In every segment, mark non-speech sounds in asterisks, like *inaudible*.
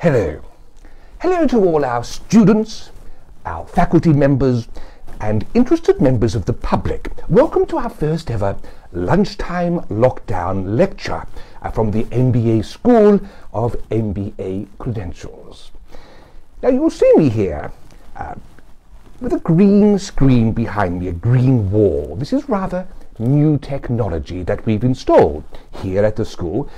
Hello. Hello to all our students, our faculty members, and interested members of the public. Welcome to our first ever lunchtime lockdown lecture uh, from the MBA School of MBA Credentials. Now you'll see me here uh, with a green screen behind me, a green wall. This is rather new technology that we've installed here at the school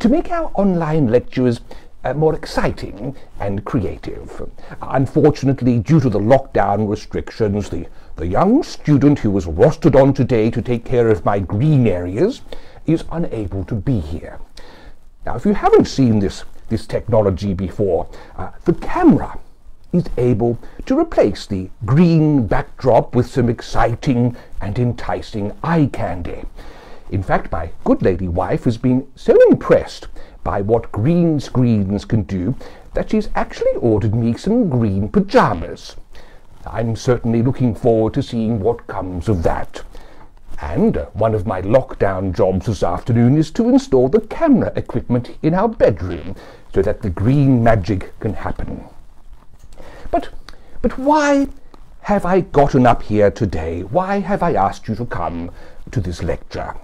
to make our online lectures uh, more exciting and creative. Unfortunately, due to the lockdown restrictions, the, the young student who was rostered on today to take care of my green areas is unable to be here. Now, if you haven't seen this, this technology before, uh, the camera is able to replace the green backdrop with some exciting and enticing eye candy. In fact, my good lady wife has been so impressed by what green screens can do that she's actually ordered me some green pyjamas. I'm certainly looking forward to seeing what comes of that. And uh, one of my lockdown jobs this afternoon is to install the camera equipment in our bedroom so that the green magic can happen. But, but why have I gotten up here today? Why have I asked you to come to this lecture?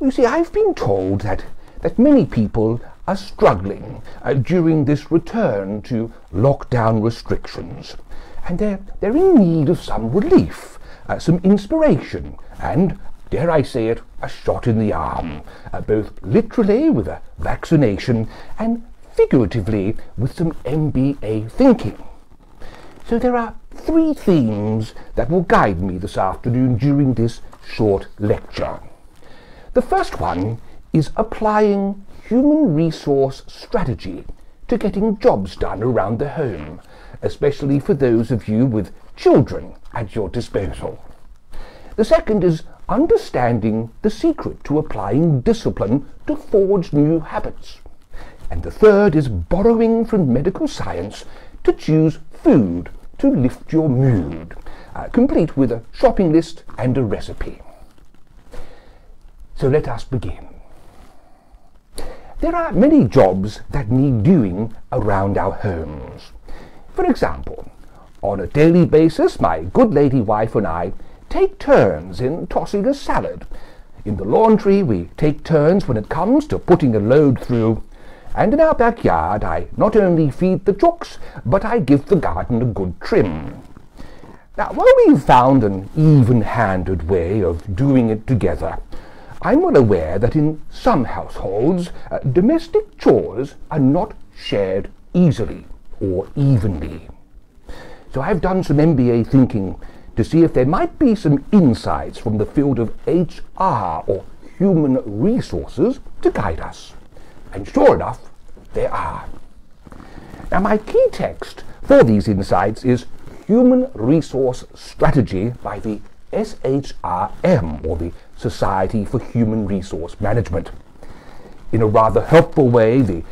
You see, I've been told that, that many people are struggling uh, during this return to lockdown restrictions, and they're, they're in need of some relief, uh, some inspiration, and, dare I say it, a shot in the arm, uh, both literally with a vaccination and figuratively with some MBA thinking. So there are three themes that will guide me this afternoon during this short lecture. The first one is applying human resource strategy to getting jobs done around the home, especially for those of you with children at your disposal. The second is understanding the secret to applying discipline to forge new habits. And the third is borrowing from medical science to choose food to lift your mood, uh, complete with a shopping list and a recipe. So let us begin. There are many jobs that need doing around our homes. For example, on a daily basis, my good lady wife and I take turns in tossing a salad. In the laundry, we take turns when it comes to putting a load through. And in our backyard, I not only feed the chooks, but I give the garden a good trim. Now, while we've found an even-handed way of doing it together, I'm well aware that in some households, uh, domestic chores are not shared easily or evenly. So I've done some MBA thinking to see if there might be some insights from the field of HR or human resources to guide us. And sure enough, there are. Now my key text for these insights is Human Resource Strategy by the SHRM, or the Society for Human Resource Management. In a rather helpful way, the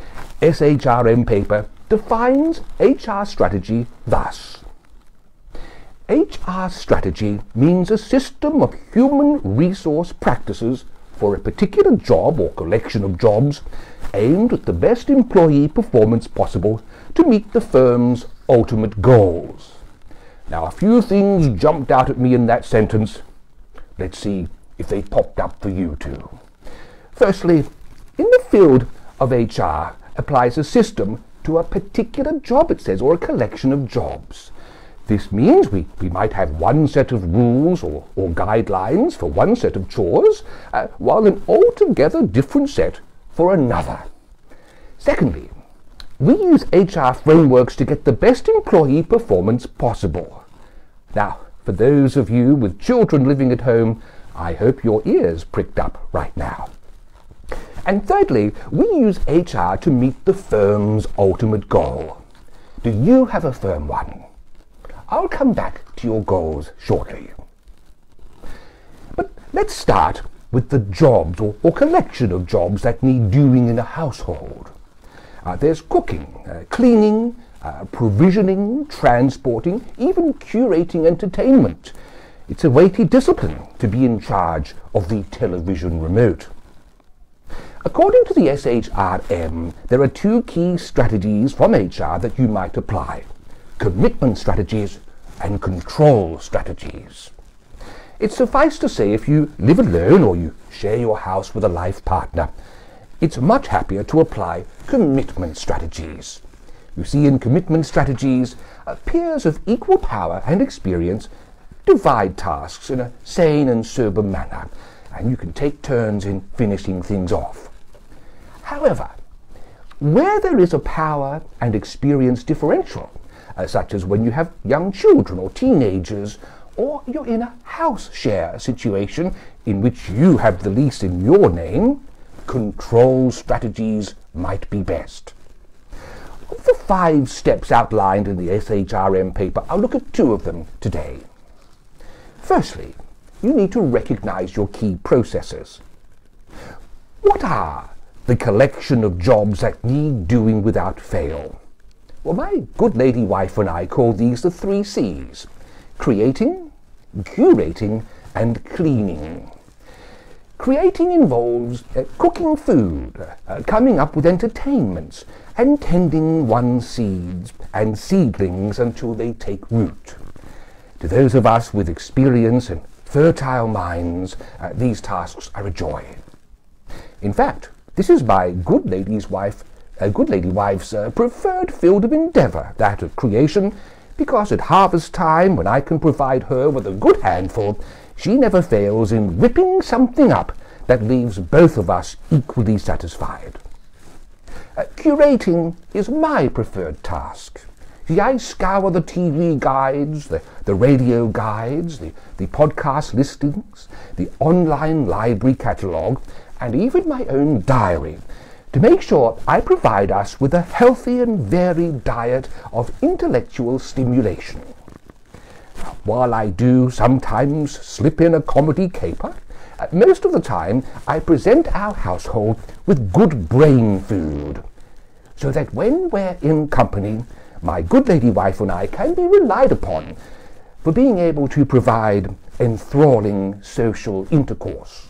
SHRM paper defines HR strategy thus. HR strategy means a system of human resource practices for a particular job or collection of jobs aimed at the best employee performance possible to meet the firm's ultimate goals. Now, a few things jumped out at me in that sentence. Let's see if they popped up for you too. Firstly, in the field of HR applies a system to a particular job, it says, or a collection of jobs. This means we, we might have one set of rules or, or guidelines for one set of chores, uh, while an altogether different set for another. Secondly, we use HR frameworks to get the best employee performance possible. Now, for those of you with children living at home, I hope your ears pricked up right now. And thirdly, we use HR to meet the firm's ultimate goal. Do you have a firm one? I'll come back to your goals shortly. But let's start with the jobs or, or collection of jobs that need doing in a household. Uh, there's cooking, uh, cleaning, uh, provisioning, transporting, even curating entertainment. It's a weighty discipline to be in charge of the television remote. According to the SHRM, there are two key strategies from HR that you might apply commitment strategies and control strategies. It's suffice to say if you live alone or you share your house with a life partner, it's much happier to apply commitment strategies. You see, in commitment strategies, uh, peers of equal power and experience divide tasks in a sane and sober manner, and you can take turns in finishing things off. However, where there is a power and experience differential, uh, such as when you have young children or teenagers, or you're in a house share situation in which you have the lease in your name, control strategies might be best. Of the five steps outlined in the SHRM paper, I'll look at two of them today. Firstly, you need to recognize your key processes. What are the collection of jobs that need doing without fail? Well, my good lady wife and I call these the three C's creating, curating, and cleaning. Creating involves uh, cooking food, uh, coming up with entertainments, and tending one's seeds and seedlings until they take root. To those of us with experience and fertile minds, uh, these tasks are a joy. In fact, this is my good lady's wife, uh, good lady wife's uh, preferred field of endeavour, that of creation, because at harvest time, when I can provide her with a good handful, she never fails in whipping something up that leaves both of us equally satisfied. Uh, curating is my preferred task. See, I scour the TV guides, the, the radio guides, the, the podcast listings, the online library catalogue, and even my own diary to make sure I provide us with a healthy and varied diet of intellectual stimulation. While I do sometimes slip in a comedy caper, uh, most of the time I present our household with good brain food, so that when we're in company, my good lady wife and I can be relied upon for being able to provide enthralling social intercourse.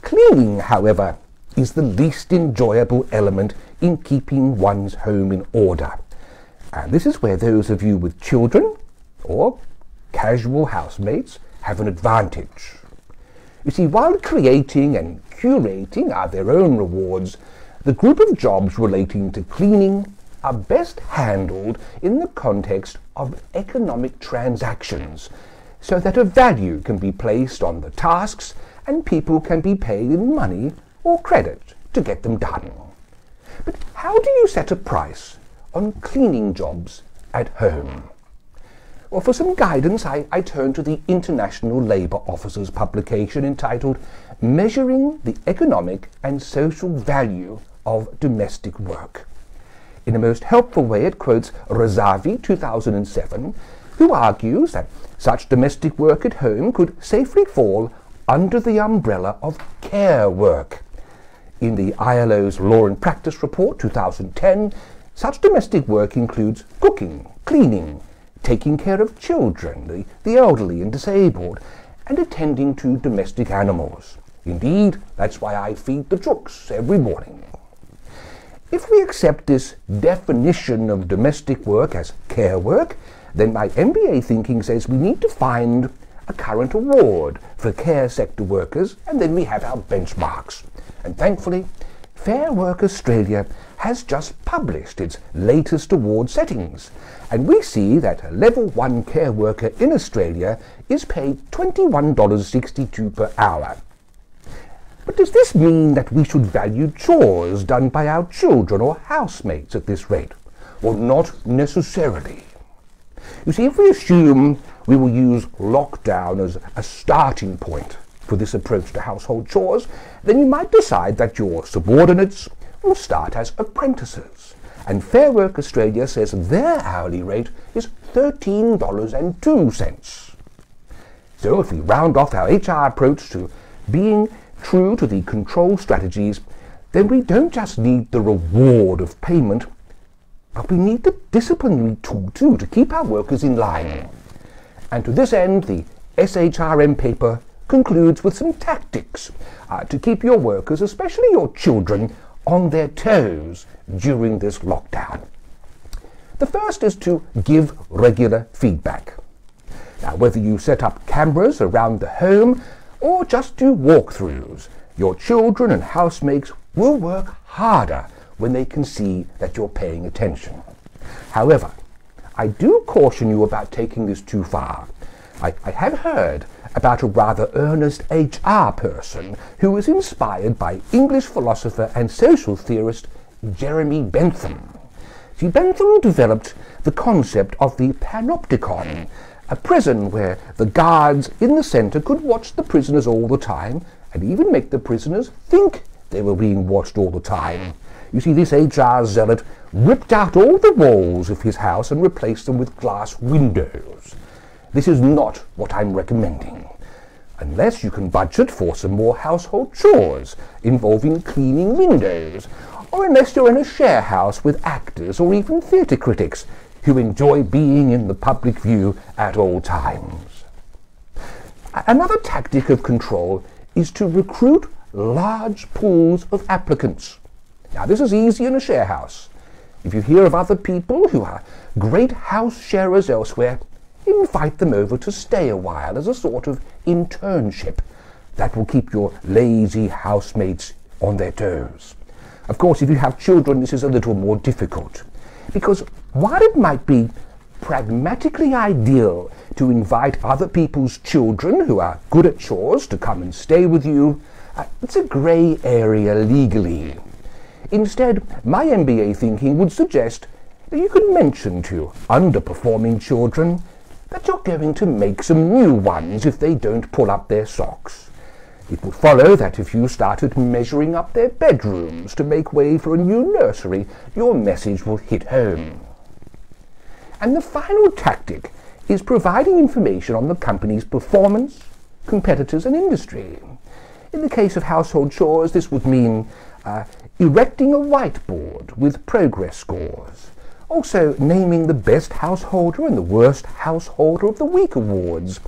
Cleaning, however, is the least enjoyable element in keeping one's home in order. And this is where those of you with children or casual housemates have an advantage. You see, while creating and curating are their own rewards, the group of jobs relating to cleaning are best handled in the context of economic transactions, so that a value can be placed on the tasks and people can be paid in money or credit to get them done. But how do you set a price on cleaning jobs at home? Well, for some guidance, I, I turn to the International Labour Office's publication entitled Measuring the Economic and Social Value of Domestic Work. In a most helpful way, it quotes Razavi, 2007, who argues that such domestic work at home could safely fall under the umbrella of care work. In the ILO's Law and Practice Report 2010, such domestic work includes cooking, cleaning, taking care of children, the, the elderly and disabled, and attending to domestic animals. Indeed, that's why I feed the chooks every morning. If we accept this definition of domestic work as care work, then my MBA thinking says we need to find a current award for care sector workers, and then we have our benchmarks. And thankfully, Fair Work Australia has just published its latest award settings, and we see that a level 1 care worker in Australia is paid $21.62 per hour. But does this mean that we should value chores done by our children or housemates at this rate? Well, not necessarily. You see, if we assume we will use lockdown as a starting point for this approach to household chores, then you might decide that your subordinates will start as apprentices. And Fair Work Australia says their hourly rate is $13.02. So if we round off our HR approach to being true to the control strategies, then we don't just need the reward of payment, but we need the disciplinary tool too to keep our workers in line. And to this end, the SHRM paper concludes with some tactics uh, to keep your workers, especially your children, on their toes during this lockdown. The first is to give regular feedback. Now, whether you set up cameras around the home or just do walkthroughs, your children and housemates will work harder when they can see that you're paying attention. However, I do caution you about taking this too far. I, I have heard about a rather earnest HR person who was inspired by English philosopher and social theorist Jeremy Bentham. See, Bentham developed the concept of the panopticon, a prison where the guards in the centre could watch the prisoners all the time and even make the prisoners think they were being watched all the time. You see, this HR zealot ripped out all the walls of his house and replaced them with glass windows. This is not what I'm recommending. Unless you can budget for some more household chores involving cleaning windows, or unless you're in a share house with actors or even theatre critics who enjoy being in the public view at all times. Another tactic of control is to recruit large pools of applicants. Now, this is easy in a share house. If you hear of other people who are great house sharers elsewhere, invite them over to stay a while as a sort of internship. That will keep your lazy housemates on their toes. Of course, if you have children, this is a little more difficult. Because while it might be pragmatically ideal to invite other people's children who are good at chores to come and stay with you, uh, it's a grey area legally. Instead, my MBA thinking would suggest that you could mention to underperforming children that you're going to make some new ones if they don't pull up their socks. It would follow that if you started measuring up their bedrooms to make way for a new nursery, your message will hit home. And the final tactic is providing information on the company's performance, competitors and industry. In the case of household chores, this would mean uh, erecting a whiteboard with progress scores. Also naming the best householder and the worst householder of the week awards,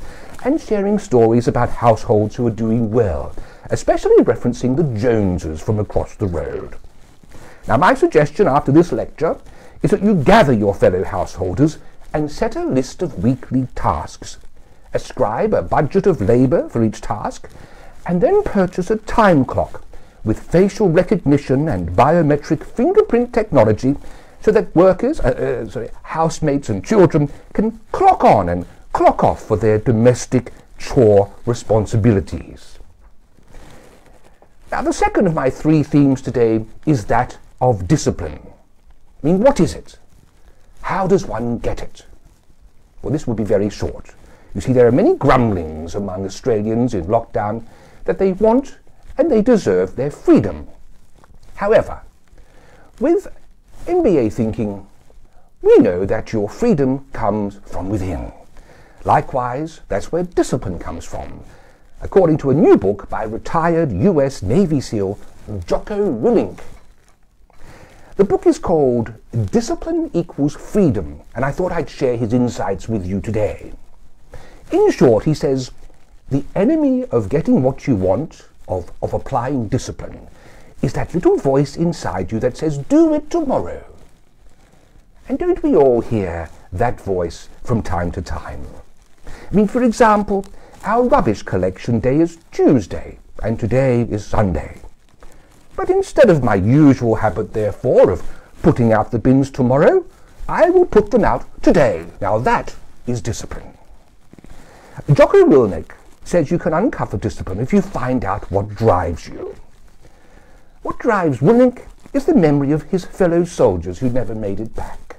and sharing stories about households who are doing well, especially referencing the Joneses from across the road. Now my suggestion after this lecture is that you gather your fellow householders and set a list of weekly tasks. Ascribe a budget of labour for each task, and then purchase a time clock with facial recognition and biometric fingerprint technology so that workers, uh, uh, sorry, housemates and children can clock on and clock off for their domestic chore responsibilities. Now the second of my three themes today is that of discipline. I mean, what is it? How does one get it? Well, this will be very short. You see, there are many grumblings among Australians in lockdown that they want and they deserve their freedom. However, with MBA thinking, we know that your freedom comes from within. Likewise, that's where discipline comes from, according to a new book by retired US Navy SEAL Jocko Willink. The book is called Discipline Equals Freedom, and I thought I'd share his insights with you today. In short, he says, the enemy of getting what you want of, of applying discipline is that little voice inside you that says, do it tomorrow. And don't we all hear that voice from time to time? I mean, for example, our rubbish collection day is Tuesday, and today is Sunday. But instead of my usual habit, therefore, of putting out the bins tomorrow, I will put them out today. Now that is discipline. Jocko Willink says you can uncover discipline if you find out what drives you. What drives Willink is the memory of his fellow soldiers who never made it back.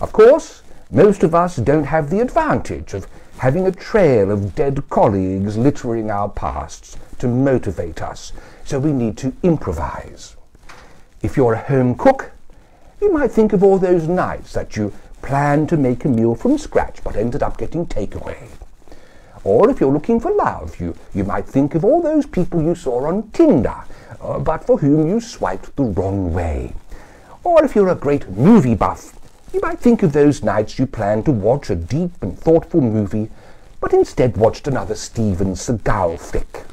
Of course, most of us don't have the advantage of having a trail of dead colleagues littering our pasts to motivate us, so we need to improvise. If you're a home cook, you might think of all those nights that you planned to make a meal from scratch but ended up getting takeaway. Or if you're looking for love, you, you might think of all those people you saw on Tinder, Uh, but for whom you swiped the wrong way. Or if you're a great movie buff, you might think of those nights you planned to watch a deep and thoughtful movie, but instead watched another Steven Seagal flick.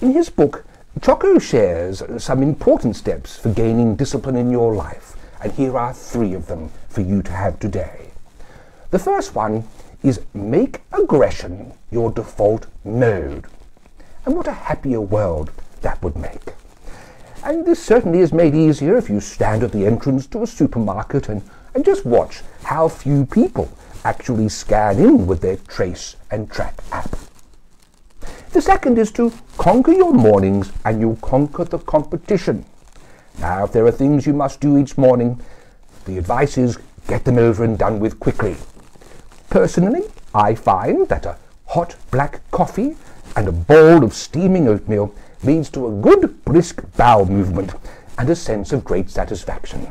In his book, Jocko shares some important steps for gaining discipline in your life, and here are three of them for you to have today. The first one is make aggression your default mode. And what a happier world that would make. And this certainly is made easier if you stand at the entrance to a supermarket and, and just watch how few people actually scan in with their Trace and Track app. The second is to conquer your mornings and you'll conquer the competition. Now, if there are things you must do each morning, the advice is get them over and done with quickly. Personally, I find that a hot black coffee and a bowl of steaming oatmeal leads to a good brisk bowel movement and a sense of great satisfaction.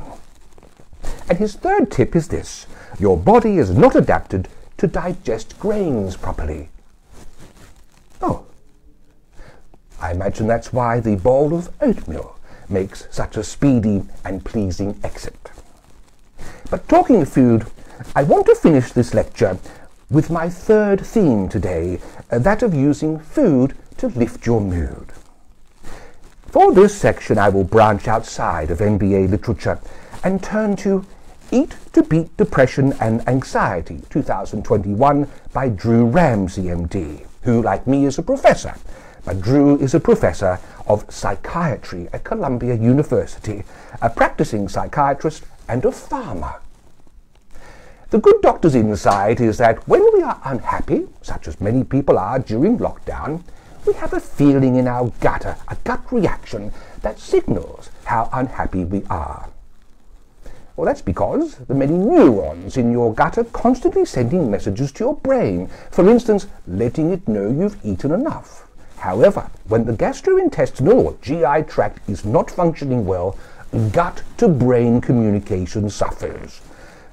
And his third tip is this your body is not adapted to digest grains properly. Oh, I imagine that's why the bowl of oatmeal makes such a speedy and pleasing exit. But talking of food, I want to finish this lecture with my third theme today, uh, that of using food to lift your mood. For this section, I will branch outside of MBA literature and turn to Eat to Beat Depression and Anxiety, 2021, by Drew Ramsey, MD, who, like me, is a professor. But Drew is a professor of psychiatry at Columbia University, a practicing psychiatrist and a farmer. The good doctor's insight is that when we are unhappy, such as many people are during lockdown, we have a feeling in our gut, a gut reaction that signals how unhappy we are. Well, that's because the many neurons in your gut are constantly sending messages to your brain, for instance, letting it know you've eaten enough. However, when the gastrointestinal or GI tract is not functioning well, gut to brain communication suffers.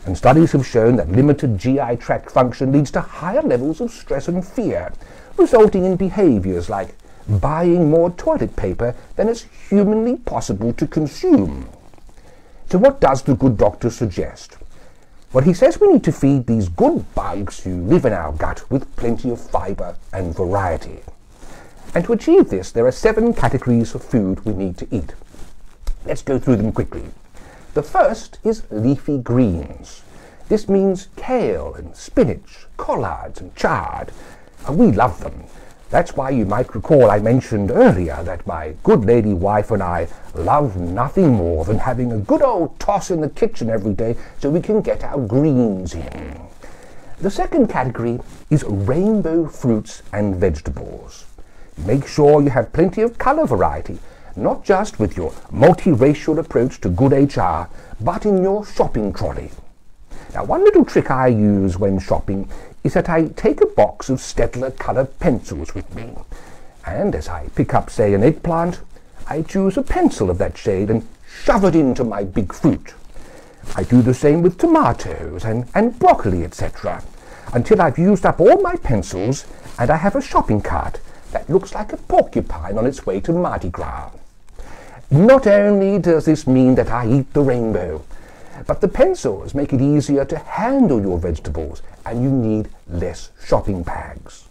And studies have shown that limited GI tract function leads to higher levels of stress and fear, resulting in behaviors like buying more toilet paper than is humanly possible to consume. So what does the good doctor suggest? Well, he says we need to feed these good bugs who live in our gut with plenty of fibre and variety. And to achieve this, there are seven categories of food we need to eat. Let's go through them quickly. The first is leafy greens. This means kale and spinach, collards and chard. And we love them. That's why you might recall I mentioned earlier that my good lady wife and I love nothing more than having a good old toss in the kitchen every day so we can get our greens in. The second category is rainbow fruits and vegetables. Make sure you have plenty of color variety, not just with your multiracial approach to good HR, but in your shopping trolley. Now, one little trick I use when shopping is that I take a box of Staedtler coloured pencils with me, and as I pick up, say, an eggplant, I choose a pencil of that shade and shove it into my big fruit. I do the same with tomatoes and, and broccoli, etc., until I've used up all my pencils and I have a shopping cart that looks like a porcupine on its way to Mardi Gras. Not only does this mean that I eat the rainbow, but the pencils make it easier to handle your vegetables and you need less shopping bags.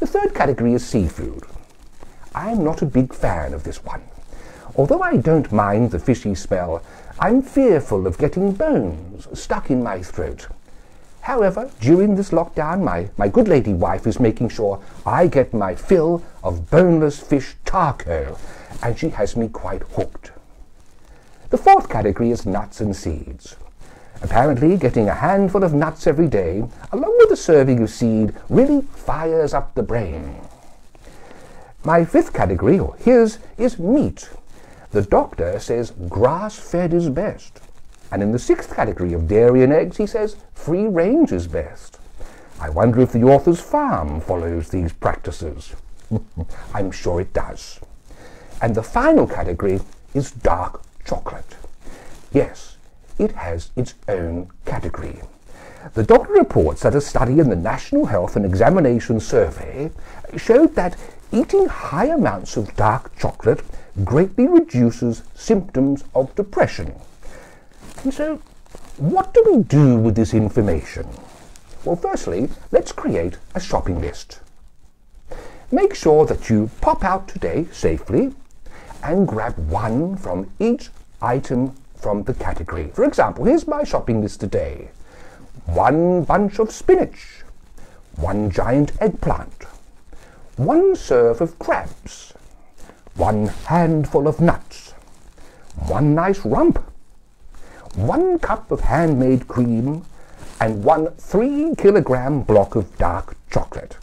The third category is seafood. I'm not a big fan of this one. Although I don't mind the fishy smell, I'm fearful of getting bones stuck in my throat. However, during this lockdown, my, my good lady wife is making sure I get my fill of boneless fish taco, and she has me quite hooked. The fourth category is nuts and seeds. Apparently, getting a handful of nuts every day, along with a serving of seed, really fires up the brain. My fifth category, or his, is meat. The doctor says grass-fed is best. And in the sixth category of dairy and eggs, he says free range is best. I wonder if the author's farm follows these practices. *laughs* I'm sure it does. And the final category is dark chocolate. Yes, it has its own category. The doctor reports that a study in the National Health and Examination Survey showed that eating high amounts of dark chocolate greatly reduces symptoms of depression. And so, what do we do with this information? Well, firstly, let's create a shopping list. Make sure that you pop out today safely and grab one from each item from the category. For example, here's my shopping list today. One bunch of spinach, one giant eggplant, one serve of crabs, one handful of nuts, one nice rump, one cup of handmade cream, and one three kilogram block of dark chocolate.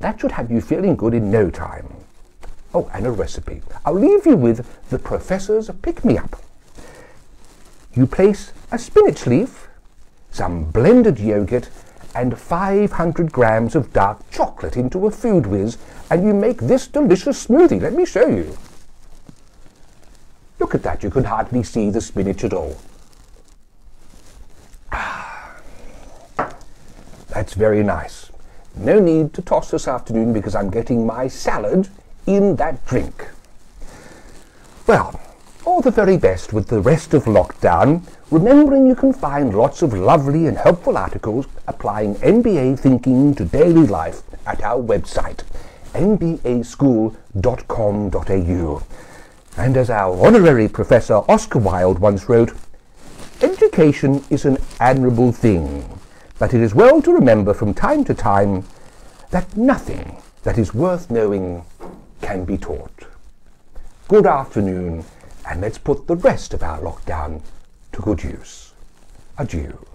That should have you feeling good in no time. Oh, and a recipe. I'll leave you with the professor's pick-me-up. You place a spinach leaf, some blended yogurt, and 500 grams of dark chocolate into a food whiz, and you make this delicious smoothie. Let me show you. Look at that, you can hardly see the spinach at all. Ah, that's very nice. No need to toss this afternoon because I'm getting my salad in that drink. Well, all the very best with the rest of lockdown, remembering you can find lots of lovely and helpful articles applying MBA thinking to daily life at our website, mbaschool.com.au. And as our honorary professor Oscar Wilde once wrote, education is an admirable thing, but it is well to remember from time to time that nothing that is worth knowing can be taught. Good afternoon, and let's put the rest of our lockdown to good use. Adieu.